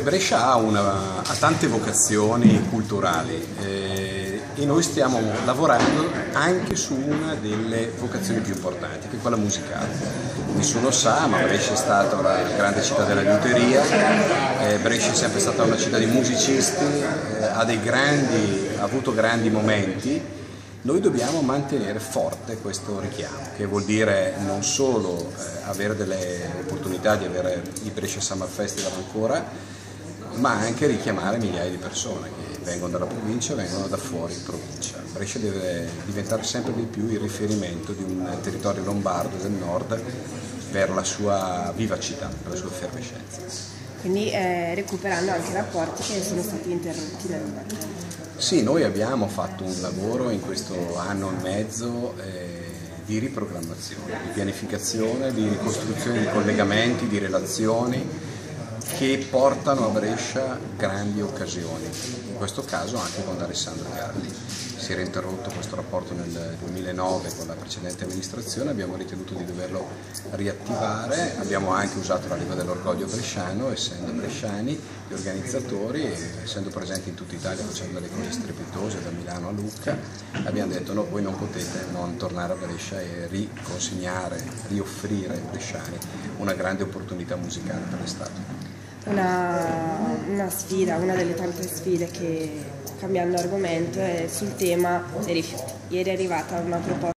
Brescia ha, una, ha, tante vocazioni culturali eh, e noi stiamo lavorando anche su una delle vocazioni più importanti, che è quella musicale. Nessuno sa, ma Brescia è stata una grande città della liuteria, eh, Brescia è sempre stata una città di musicisti, eh, ha, grandi, ha avuto grandi momenti noi dobbiamo mantenere forte questo richiamo, che vuol dire non solo eh, avere delle opportunità di avere il Brescia Summer Festival ancora, ma anche richiamare migliaia di persone che vengono dalla provincia e vengono da fuori provincia. Brescia deve diventare sempre di più il riferimento di un territorio lombardo del nord per la sua vivacità, per la sua effervescenza. Quindi eh, recuperando anche rapporti che sono stati interrotti nel tempo. Sì, noi abbiamo fatto un lavoro in questo anno e mezzo eh, di riprogrammazione, di pianificazione, di ricostruzione di collegamenti, di relazioni che portano a Brescia grandi occasioni, in questo caso anche con Alessandro Gardi si era interrotto questo rapporto nel 2009 con la precedente amministrazione, abbiamo ritenuto di doverlo riattivare, abbiamo anche usato la leva dell'orgoglio bresciano, essendo bresciani, gli organizzatori, essendo presenti in tutta Italia facendo delle cose strepitose da Milano a Lucca, abbiamo detto no, voi non potete non tornare a Brescia e riconsegnare, rioffrire ai bresciani una grande opportunità musicale per l'estate. Una, una sfida, una delle tante sfide che cambiando argomento è sul tema dei rifiuti. Ieri è arrivata una proposta